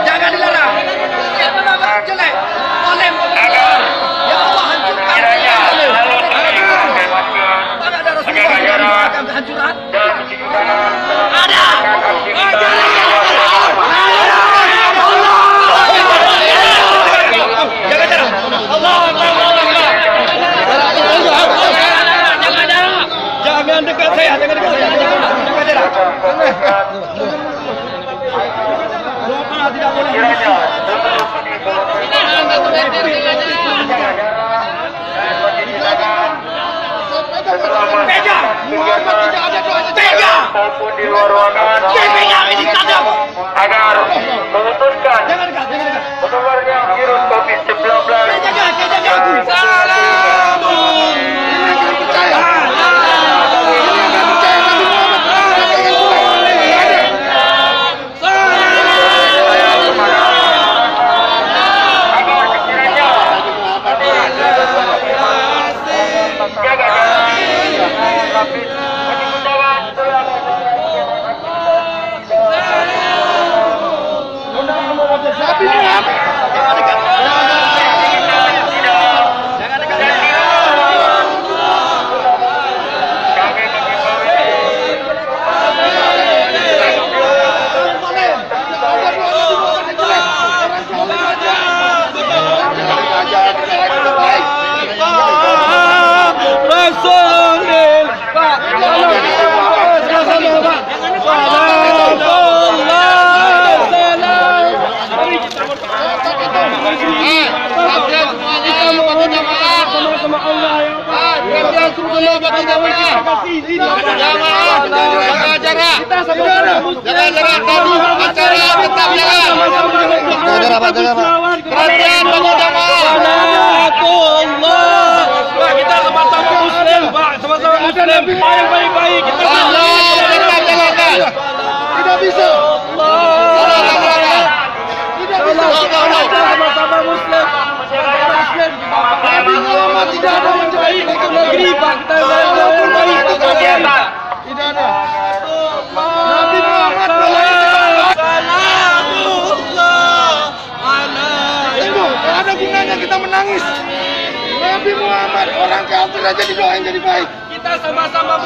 Jangan dilarang. Jelek? Oleh Ya Allah hancurkan Mana ada Rasulullah yang mengatakan kehancuran? Ada. jarak. Jaga jarak. Jangan dekat saya, jangan dekat saya. Tidak boleh. Pendidik setelah Pegang. Muhammad tidak ada doa. Pegang. maupun di luar ruangan Pegang ini tajam. agar Jaga jarak. Kita sama-sama Jaga jarak tadi acara tetap jalan. Jaga jarak, Pak, jaga, Pak. Perhatian bagi jamaah. Salatullah Pak kita sama-sama muslim Pak Sama-sama muslim Yang baik-baik Kita Allah tetap jalankan. Tidak bisa Jalan jalan. Tidak bisa Kita sama-sama muslim Muslim Nabi Muhammad tidak ada yang baik Untuk kegiatan. Tidak ada Nabi Muhammad ada gunanya kita menangis. Nabi Muhammad orang kafir aja didoain jadi baik. Kita sama-sama